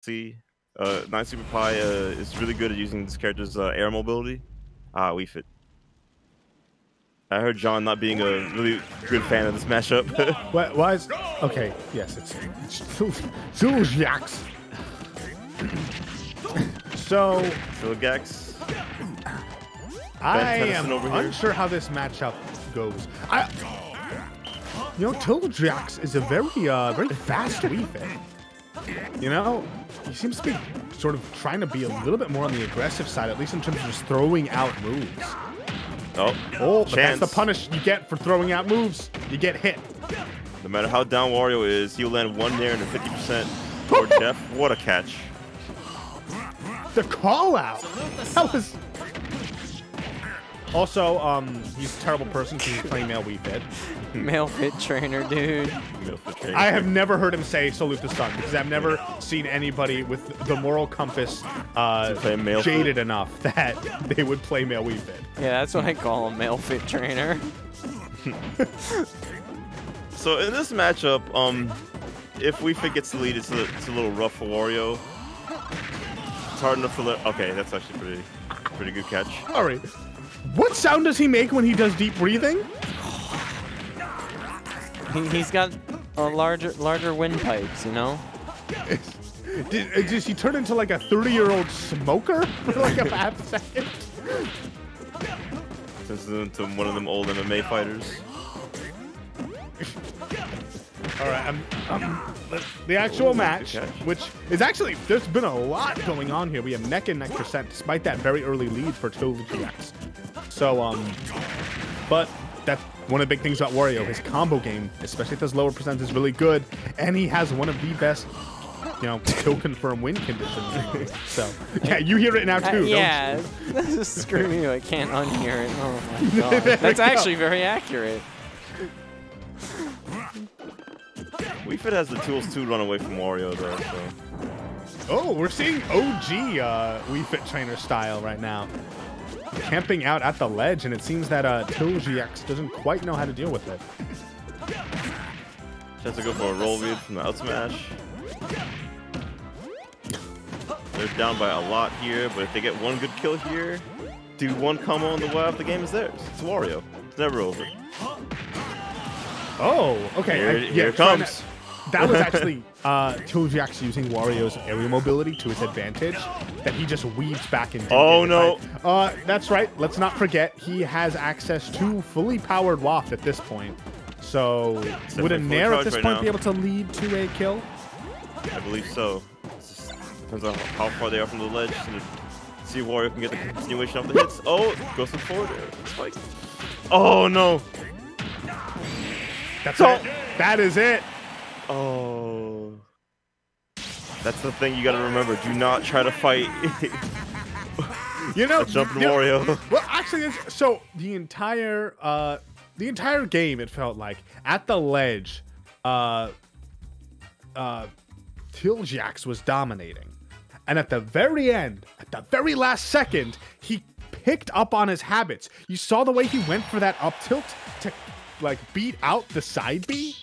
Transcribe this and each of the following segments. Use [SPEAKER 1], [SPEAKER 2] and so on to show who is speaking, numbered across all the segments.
[SPEAKER 1] See, uh, Nine Super Pie uh, is really good at using this character's uh, air mobility. Ah, Wii Fit. I heard John not being a really good fan of this mashup.
[SPEAKER 2] Why, why is okay? Yes, it's Zuljax. so
[SPEAKER 1] Silgax.
[SPEAKER 2] I am unsure how this matchup goes. I, you know, Tildrax is a very, uh, very fast Wii Fit. You know, he seems to be sort of trying to be a little bit more on the aggressive side, at least in terms of just throwing out moves.
[SPEAKER 1] Oh,
[SPEAKER 2] Oh, but that's the punish you get for throwing out moves. You get hit.
[SPEAKER 1] No matter how down Wario is, he'll land one there and a 50% for Jeff. What a catch.
[SPEAKER 2] The call out. That was. Also, um, he's a terrible person because he's playing male Wii Fit.
[SPEAKER 3] Male fit trainer, dude.
[SPEAKER 1] You know, for training.
[SPEAKER 2] I have never heard him say salute the sun because I've never seen anybody with the moral compass uh,
[SPEAKER 1] To play male
[SPEAKER 2] jaded enough that they would play male Wii Fit.
[SPEAKER 3] Yeah, that's what I call a male fit trainer.
[SPEAKER 1] So in this matchup, um, if Wii Fit gets the lead, it's a, it's a little rough for Wario. It's hard enough to let. Okay, that's actually pretty, pretty good catch.
[SPEAKER 2] All right. What sound does he make when he does deep breathing?
[SPEAKER 3] He, he's got a larger larger windpipes, you know.
[SPEAKER 2] Did, uh, does he turn into like a 30 year old smoker for like a half second?
[SPEAKER 1] Turns into one of them old MMA fighters.
[SPEAKER 2] All right, um, um, the, the actual
[SPEAKER 1] Ooh,
[SPEAKER 2] match, which is actually, there's been a lot going on here. We have neck and neck percent, despite that very early lead for Total GX. So, um, but that's one of the big things about Wario. His combo game, especially at this lower percent, is really good, and he has one of the best, you know, kill confirm win conditions. so, yeah, you hear it now
[SPEAKER 3] Uh,
[SPEAKER 2] too. don't you?
[SPEAKER 3] yeah, screw you. I can't unhear it. Oh my god,
[SPEAKER 2] There we
[SPEAKER 3] that's
[SPEAKER 2] go.
[SPEAKER 3] actually very accurate.
[SPEAKER 1] Wii Fit has the tools to run away from Wario though. So
[SPEAKER 2] Oh, we're seeing OG uh, Wii Fit trainer style right now. Camping out at the ledge, and it seems that uh, TILJGAX doesn't quite know how to deal with it.
[SPEAKER 1] she has to go for a roll read from the out smash. They're down by a lot here, but if they get one good kill here, do one combo on the web, the game is theirs. It's Wario. It's never over.
[SPEAKER 2] Oh, okay.
[SPEAKER 1] Here,
[SPEAKER 2] I- yeah,
[SPEAKER 1] here it comes.
[SPEAKER 2] That was actually uh, using Wario's area mobility to his advantage. That he just weaves back didn't
[SPEAKER 1] Oh, no.
[SPEAKER 2] Uh, that's right. Let's not forget he has access to fully powered waft at this point. So would a nair at this
[SPEAKER 1] right
[SPEAKER 2] point
[SPEAKER 1] now.
[SPEAKER 2] be able to lead to a kill?
[SPEAKER 1] I believe so. Depends on how far they are from the ledge. And see if Wario can get the continuation of the hits. Oh, goes forward. Spike. Oh no.
[SPEAKER 2] That's
[SPEAKER 1] So-
[SPEAKER 2] it. That is it.
[SPEAKER 1] Oh. That's the thing you gotta remember. Do not try to fight
[SPEAKER 2] You know,
[SPEAKER 1] a jumping
[SPEAKER 2] you know-
[SPEAKER 1] Wario.
[SPEAKER 2] Well, actually, it's, so the entire uh, the entire game, it felt like at the ledge, uh, uh, TILJGAX was dominating, and at the very end, at the very last second, he picked up on his habits. You saw the way he went for that up tilt to like beat out the side B.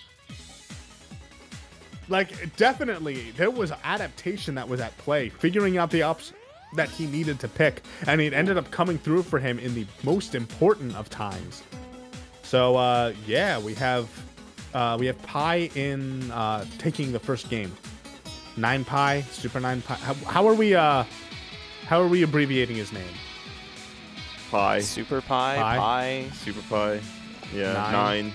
[SPEAKER 2] Like definitely, there was adaptation that was at play, figuring out the ups that he needed to pick, and it ended up coming through for him in the most important of times. So uh, yeah, we have uh, we have Pi in uh, taking the first game. Nine Pi, Super Nine Pi. How, how are we? Uh, how are we abbreviating his name?
[SPEAKER 1] Pi.
[SPEAKER 3] Super Pie,
[SPEAKER 2] Pie.
[SPEAKER 3] Pie,
[SPEAKER 1] Super Pie. Yeah,
[SPEAKER 2] Nine.
[SPEAKER 1] nine.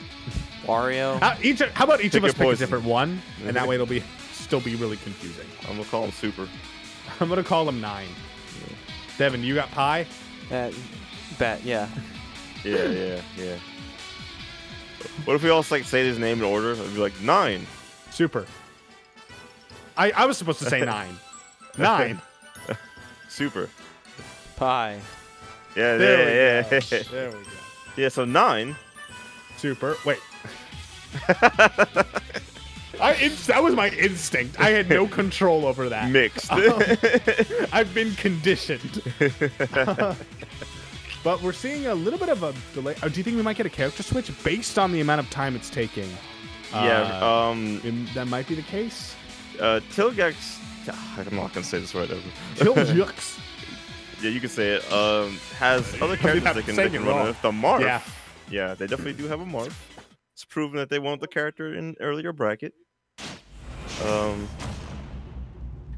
[SPEAKER 3] Wario.
[SPEAKER 2] How, each, how about each
[SPEAKER 1] Pick
[SPEAKER 2] of us
[SPEAKER 1] your
[SPEAKER 2] pick a different one, and that way it'll be still be really confusing.
[SPEAKER 1] I'm gonna call him Super.
[SPEAKER 2] I'm gonna call him nine. Devin, you got Pi?
[SPEAKER 3] Uh, bet, yeah.
[SPEAKER 1] Yeah, yeah, yeah. What if we all like say his name in order? It'd be like nine.
[SPEAKER 2] Super. I, I was supposed to say nine. Nine.
[SPEAKER 1] Super.
[SPEAKER 3] Pie.
[SPEAKER 1] Yeah,
[SPEAKER 2] There
[SPEAKER 1] yeah,
[SPEAKER 2] we
[SPEAKER 1] yeah.
[SPEAKER 2] go. There we go.
[SPEAKER 1] yeah, so nine.
[SPEAKER 2] Super. Wait. I, it's, that was my instinct. I had no control over that.
[SPEAKER 1] Mixed.
[SPEAKER 2] I've been conditioned. but we're seeing a little bit of a delay. Oh, do you think we might get a character switch based on the amount of time it's taking?
[SPEAKER 1] yeah,
[SPEAKER 2] Uh,
[SPEAKER 1] um,
[SPEAKER 2] it- that might be the case.
[SPEAKER 1] uh, TILJGAX I'm not gonna say this word ever.
[SPEAKER 2] Kill Jux.
[SPEAKER 1] yeah, you can say it. Um, has other characters that can, that can run with. The Marth.
[SPEAKER 2] Yeah.
[SPEAKER 1] Yeah, they definitely do have a Marth. It's proven that they want the character in earlier bracket. Um,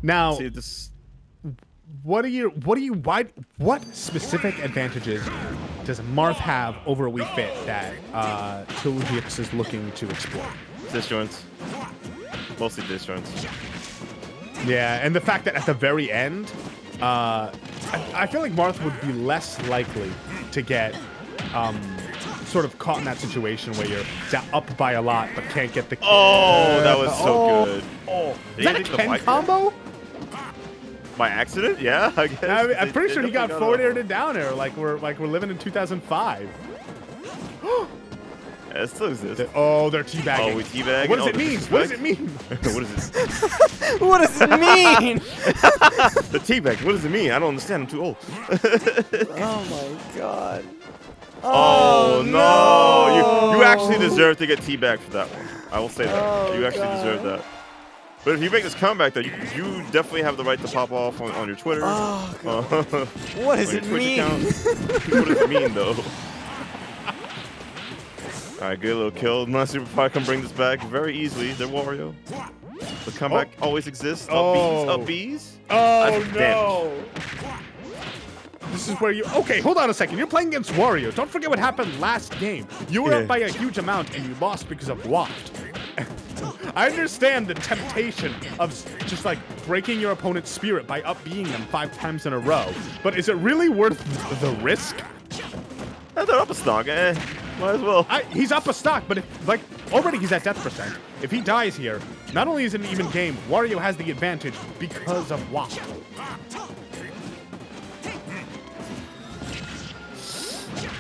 [SPEAKER 2] Now,
[SPEAKER 1] see this.
[SPEAKER 2] what do you, what do you, why, what specific advantages does Marth have over Wii Fit that uh, Kill is looking to explore?
[SPEAKER 1] disjoints. Mostly disjoints.
[SPEAKER 2] Yeah, and the fact that at the very end, uh, I, I feel like Marth would be less likely to get um, sort of caught in that situation where you're da- up by a lot but can't get the.
[SPEAKER 1] Oh, that was so
[SPEAKER 2] Oh,
[SPEAKER 1] good.
[SPEAKER 2] Oh, is that a Ken combo?
[SPEAKER 1] By accident? Yeah, I guess.
[SPEAKER 2] I mean, I'm
[SPEAKER 1] They-
[SPEAKER 2] pretty
[SPEAKER 1] they
[SPEAKER 2] sure he got forward air to down air like we're like we're living in 2005.
[SPEAKER 1] Yeah, it still exists.
[SPEAKER 2] Oh, they're teabagging.
[SPEAKER 1] Oh, we teabag.
[SPEAKER 2] What does
[SPEAKER 1] Oh,
[SPEAKER 2] it mean? What does it mean?
[SPEAKER 1] what is it?
[SPEAKER 3] what does it mean?
[SPEAKER 1] The teabag. What does it mean? I don't understand. I'm too old.
[SPEAKER 3] oh my god.
[SPEAKER 1] Oh, no! You you actually deserve to get teabagged for that one. I will say that.
[SPEAKER 3] Oh,
[SPEAKER 1] you actually deserve that. But if you make this comeback, though, you, you definitely have the right to pop off on, on your Twitter.
[SPEAKER 3] Oh, God.
[SPEAKER 1] uh,
[SPEAKER 3] What does it mean?
[SPEAKER 1] what does it mean, though? All right, good little kill. My Super Pie can bring this back very easily. They're Wario. The comeback always exists. Up
[SPEAKER 2] Oh.
[SPEAKER 1] bees, up bees.
[SPEAKER 2] Oh no! This is where you. Okay, hold on a second. You're playing against Wario. Don't forget what happened last game. You were
[SPEAKER 1] Yeah.
[SPEAKER 2] up by a huge amount and you lost because of waft. I understand the temptation of just like breaking your opponent's spirit by up being them five times in a row, but is it really worth the risk?
[SPEAKER 1] Eh, they're up a stock. Eh, might as well.
[SPEAKER 2] I, he's up a stock, but if, like already he's at death percent. If he dies here, not only is it an even game, Wario has the advantage because of waft.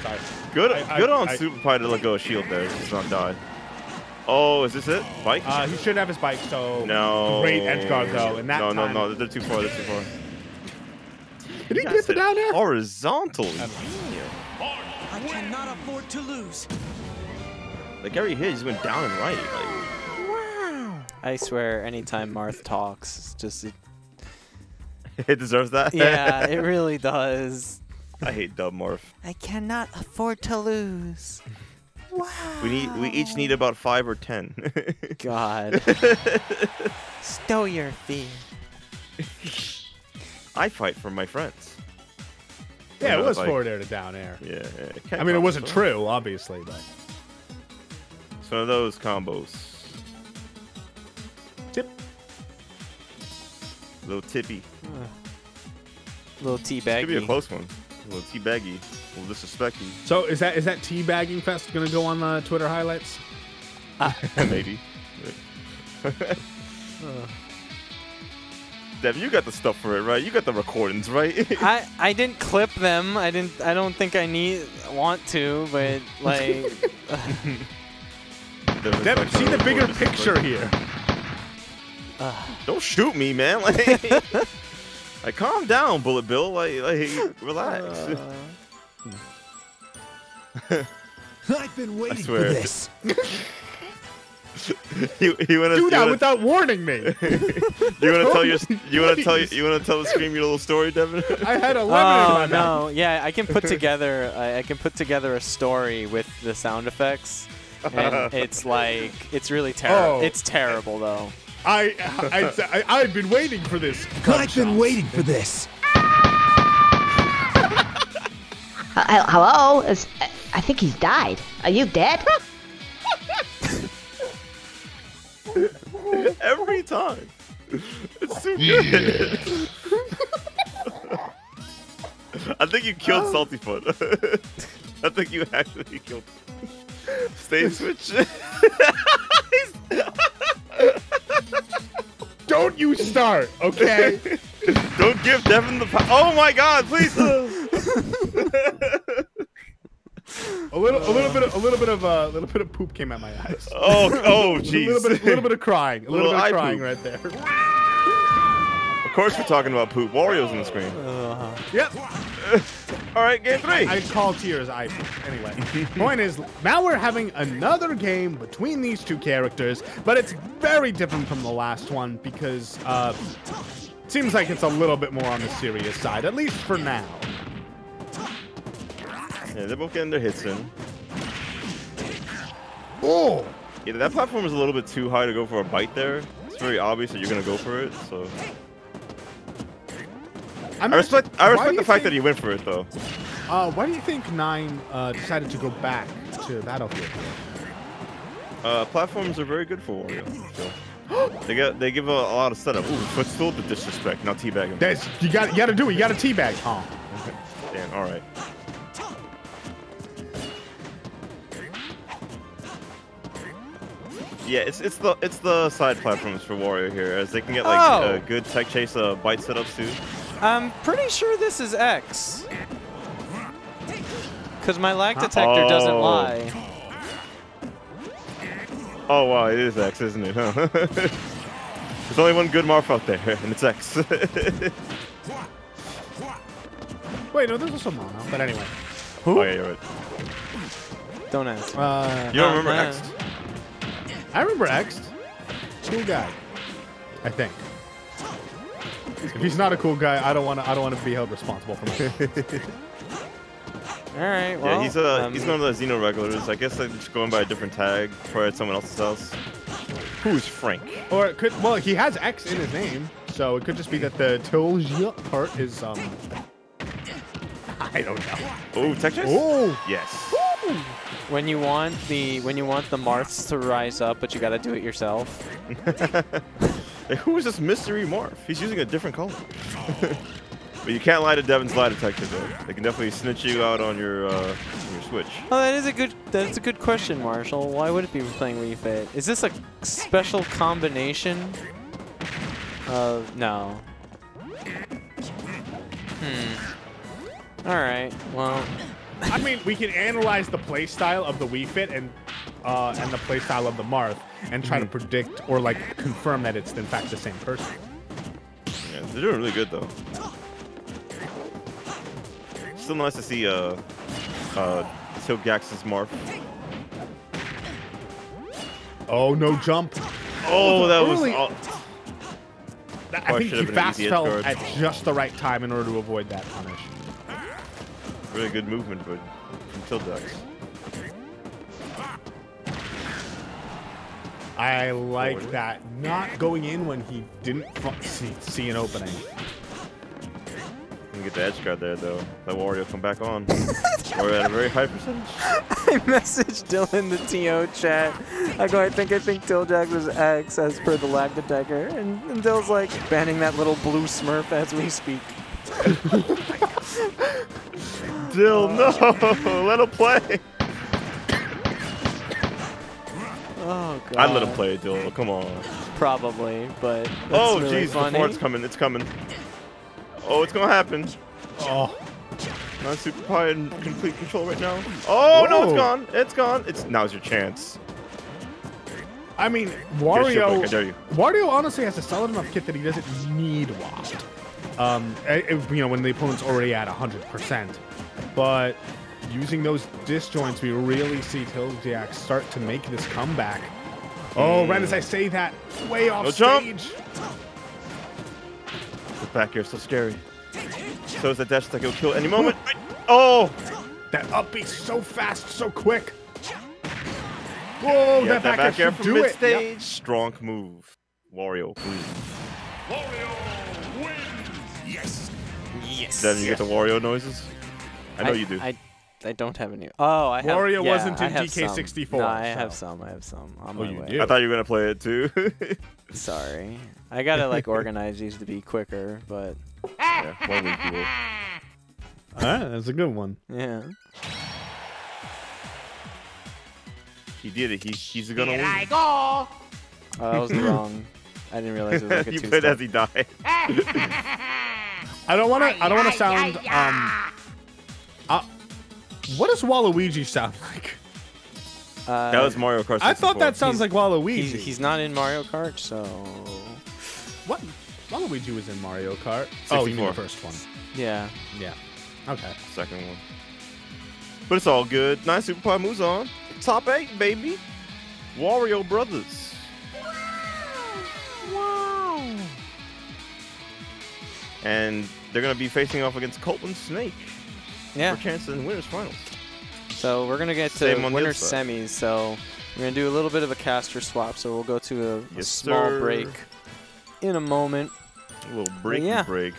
[SPEAKER 2] Sorry.
[SPEAKER 1] Good,
[SPEAKER 2] I-
[SPEAKER 1] good
[SPEAKER 2] I-
[SPEAKER 1] on
[SPEAKER 2] I-
[SPEAKER 1] Super Pie to let go of shield there. He's not die. Oh, is this it? Bike?
[SPEAKER 2] Uh, he shouldn't have his bike, so
[SPEAKER 1] no.
[SPEAKER 2] great edge guard though. And that
[SPEAKER 1] no,
[SPEAKER 2] time,
[SPEAKER 1] no, no. They're too far. They're too far.
[SPEAKER 2] Did he
[SPEAKER 1] Guys
[SPEAKER 2] get the down there?
[SPEAKER 1] Horizontal.
[SPEAKER 4] I cannot afford to lose.
[SPEAKER 1] Like every hit, just went down and right. Like,
[SPEAKER 3] I swear, anytime Marth talks, it's just it,
[SPEAKER 1] it deserves that.
[SPEAKER 3] yeah, it really does.
[SPEAKER 1] I hate Dub Marth.
[SPEAKER 3] I cannot afford to lose. Wow.
[SPEAKER 1] We need. We each need about five or ten.
[SPEAKER 3] God. Stow your fear.
[SPEAKER 1] I fight for my friends.
[SPEAKER 2] Yeah, it was
[SPEAKER 1] like-
[SPEAKER 2] forward air to down air.
[SPEAKER 1] Yeah. yeah, can't
[SPEAKER 2] I mean, it wasn't
[SPEAKER 1] that.
[SPEAKER 2] true, obviously, but
[SPEAKER 1] It's one of those combos.
[SPEAKER 2] tip.
[SPEAKER 1] little tippy.
[SPEAKER 3] Little tea
[SPEAKER 1] Could be a close one. A little teabaggy. A little disrespecty.
[SPEAKER 2] So is that is that teabagging fest gonna go on the Twitter highlights?
[SPEAKER 1] Maybe. Dev, you got the stuff for it, right? You got the recordings, right?
[SPEAKER 3] I I didn't clip them. I didn't. I don't think I need want to, but like.
[SPEAKER 1] Dev
[SPEAKER 2] Devin,
[SPEAKER 1] like,
[SPEAKER 2] see the
[SPEAKER 1] "Oh,
[SPEAKER 2] bigger picture
[SPEAKER 1] like-
[SPEAKER 2] here.
[SPEAKER 1] Don't shoot me, man. Like, like calm down, Bullet Bill. Like, like relax.
[SPEAKER 3] uh,
[SPEAKER 4] I've been waiting for
[SPEAKER 1] swear.
[SPEAKER 4] this.
[SPEAKER 1] you you want to
[SPEAKER 2] Do that
[SPEAKER 1] wanna,
[SPEAKER 2] without warning me.
[SPEAKER 1] you want to tell your you want to tell
[SPEAKER 2] Please.
[SPEAKER 1] you want to tell the scream your little story, Devin?
[SPEAKER 2] I had 11 in
[SPEAKER 3] oh
[SPEAKER 2] my mouth.
[SPEAKER 3] no! Yeah, I can put together. I, I can put together a story with the sound effects, and it's like it's really terrible.
[SPEAKER 2] Oh.
[SPEAKER 3] It's terrible though.
[SPEAKER 2] I, I, I, I've been waiting for this.
[SPEAKER 4] I've been waiting for this.
[SPEAKER 5] Uh, hello? Is, I think he's died. Are you dead?
[SPEAKER 1] Every time. It's too good. I think you killed Salty Fun. I think you actually killed. Stay switch.
[SPEAKER 2] Don't you start, okay?
[SPEAKER 1] Don't give Devin the. Po- oh my God! Please.
[SPEAKER 2] a little, a little bit, of, a little bit of, uh, a little bit of poop came out my eyes.
[SPEAKER 1] oh, oh,
[SPEAKER 2] A little bit, a little bit of crying, a little,
[SPEAKER 1] Little
[SPEAKER 2] bit of crying
[SPEAKER 1] poop.
[SPEAKER 2] right there.
[SPEAKER 1] Of course, we're talking about poop. Wario's on the screen.
[SPEAKER 3] Uh,
[SPEAKER 2] Yep.
[SPEAKER 1] All right, game three.
[SPEAKER 2] I call tears I anyway. Point is, now we're having another game between these two characters, but it's very different from the last one because uh, it seems like it's a little bit more on the serious side, at least for now.
[SPEAKER 1] Yeah, they're both getting their hits in.
[SPEAKER 2] Oh,
[SPEAKER 1] Yeah, that platform is a little bit too high to go for a bite there. It's very obvious that you're gonna go for it. So
[SPEAKER 2] I'm
[SPEAKER 1] I respect. I respect the
[SPEAKER 2] you
[SPEAKER 1] fact that he went for it though.
[SPEAKER 2] Uh, why do you think Nine uh, decided to go back to Battlefield?
[SPEAKER 1] Uh, platforms are very good for Wario. So. they get they give a, a lot of setup. Ooh, footstool the disrespect. Now teabag him.
[SPEAKER 2] That's you got you got to do it. You got to teabag. Oh,
[SPEAKER 1] Damn. All right. Yeah, it's it's the it's the side platforms for Wario here, as they can get like
[SPEAKER 3] Oh.
[SPEAKER 1] uh, good tech chase uh, bite setups too.
[SPEAKER 3] I'm pretty sure this is X. Because my lag detector doesn't
[SPEAKER 1] Oh.
[SPEAKER 3] lie.
[SPEAKER 1] Oh wow, it is X, isn't it? Huh? There's only one good Marth out there, and it's X.
[SPEAKER 2] wait, no, there's also Mono. But anyway,
[SPEAKER 1] Oh yeah, you're right.
[SPEAKER 3] Don't ask.
[SPEAKER 2] uh,
[SPEAKER 1] You don't
[SPEAKER 3] Uh,
[SPEAKER 1] remember
[SPEAKER 3] uh.
[SPEAKER 1] X?
[SPEAKER 2] I remember X. Cool guy. I think. If he's not a cool guy, I don't want to. I don't want to be held responsible for him.
[SPEAKER 3] All right. Well,
[SPEAKER 1] yeah, he's uh,
[SPEAKER 3] um,
[SPEAKER 1] he's one of the Xeno regulars. I guess they're just going by a different tag for at someone else's house. Who's Frank?
[SPEAKER 2] or it could. Well, he has X in his name, so it could just be that the Tilja part is um. I don't know.
[SPEAKER 1] Oh, Texas. chase?
[SPEAKER 2] Oh.
[SPEAKER 1] Yes.
[SPEAKER 3] when you want the when you want the Marths to rise up, but you got to do it yourself.
[SPEAKER 1] Hey, who is this mystery Marth? He's using a different color. but you can't lie to Devin's lie detector though. They can definitely snitch you out on your uh, on your Switch.
[SPEAKER 3] Oh, that is a good that is a good question, Marshall. Why would it be playing Wii Fit? Is this a special combination? Uh, no. Hmm. All right. Well,
[SPEAKER 2] I mean, we can analyze the play style of the Wii Fit and uh, and the playstyle of the Marth and try to predict or like confirm that it's in fact the same person.
[SPEAKER 1] Yeah, they're doing really good though. Still nice to see uh uh TILJGAX's Marth.
[SPEAKER 2] Oh no jump!
[SPEAKER 1] Oh, that was
[SPEAKER 2] early-
[SPEAKER 1] all,
[SPEAKER 2] I think
[SPEAKER 1] should've
[SPEAKER 2] he fast fell
[SPEAKER 1] guard.
[SPEAKER 2] at just the right time in order to avoid that punish.
[SPEAKER 1] really good movement, but from TILJGAX.
[SPEAKER 2] I like
[SPEAKER 1] Forward.
[SPEAKER 2] that. Not going in when he didn't see, see an opening.
[SPEAKER 1] Can get the edge guard there though. Let Wario come back on. We're at a very high percentage.
[SPEAKER 3] I messaged Dylan the TO chat. I go, I think I think TILJGAX was X as per the lag detector, and, and Dill's like banning that little blue Smurf as we speak.
[SPEAKER 1] Oh Dill, uh, no! Let him play!
[SPEAKER 3] Oh god.
[SPEAKER 1] I'd let him play, Dill. Come on.
[SPEAKER 3] Probably, but that's
[SPEAKER 1] Oh, jeez,
[SPEAKER 3] funny.
[SPEAKER 1] before it's coming, it's coming. Oh, it's gonna happen.
[SPEAKER 2] Oh,
[SPEAKER 1] Not Super Pie in complete control right now. Oh no, it's gone. It's gone. It's now's your chance.
[SPEAKER 2] I mean,
[SPEAKER 1] Get a shield break, I
[SPEAKER 2] Wario.
[SPEAKER 1] dare you.
[SPEAKER 2] Wario honestly has a solid enough kit that he doesn't need Waft. Um, eh, eh, you know, when the opponent's already at 100%. But using those disjoints, we really see TILJGAX start to make this comeback. Oh, hmm. right as I say that, way off
[SPEAKER 1] No jump.
[SPEAKER 2] stage.
[SPEAKER 1] The back air's so scary. So is the dash like it'll kill any moment. Oh!
[SPEAKER 2] That upbeat so fast, so quick. Whoa,
[SPEAKER 1] Yeah,
[SPEAKER 2] that, back, air
[SPEAKER 1] from
[SPEAKER 2] do
[SPEAKER 1] mid
[SPEAKER 2] it. Yep.
[SPEAKER 1] stage. Strong move. Wario, please.
[SPEAKER 3] Yes. Yes!
[SPEAKER 1] Then you get the Wario noises. I know you do.
[SPEAKER 3] I, I don't have any. Oh, I have.
[SPEAKER 2] Wario
[SPEAKER 3] yeah,
[SPEAKER 2] wasn't in DK64,
[SPEAKER 3] No, I have some. I have some on
[SPEAKER 2] Oh,
[SPEAKER 3] my
[SPEAKER 2] you
[SPEAKER 3] way.
[SPEAKER 2] do?
[SPEAKER 1] I thought you were gonna play it too.
[SPEAKER 3] Sorry, I gotta like organize these to be quicker, but
[SPEAKER 1] yeah, one week you will.
[SPEAKER 2] All right, that's a good one.
[SPEAKER 3] yeah.
[SPEAKER 1] He did it. He, he's gonna win.
[SPEAKER 3] Oh, that was wrong. I didn't realize it was like a
[SPEAKER 1] you
[SPEAKER 3] two
[SPEAKER 1] played
[SPEAKER 3] step.
[SPEAKER 1] as he died.
[SPEAKER 2] I don't want to. I don't want to sound. Um. What does Waluigi sound like?
[SPEAKER 3] Uh,
[SPEAKER 1] That was Mario Kart 64.
[SPEAKER 2] I thought that sounds
[SPEAKER 3] He's-
[SPEAKER 2] like Waluigi.
[SPEAKER 3] He's, he's not in Mario Kart, so
[SPEAKER 2] what? Waluigi was in Mario Kart. Oh, you mean the first one?
[SPEAKER 3] yeah.
[SPEAKER 2] Yeah. Okay.
[SPEAKER 1] second one. But it's all good. Nine Super Pod moves on. Top eight, baby. Wario Brothers. Wow. And they're gonna be facing off against Colton Snake
[SPEAKER 3] Yeah.
[SPEAKER 1] for chance in winners finals.
[SPEAKER 3] So we're gonna get to
[SPEAKER 1] Same on the
[SPEAKER 3] winner
[SPEAKER 1] other
[SPEAKER 3] semis. So we're gonna do a little bit of a caster swap. So we'll go to a, a small
[SPEAKER 1] sir.
[SPEAKER 3] break in a moment.
[SPEAKER 1] A little break,
[SPEAKER 3] yeah.
[SPEAKER 1] break.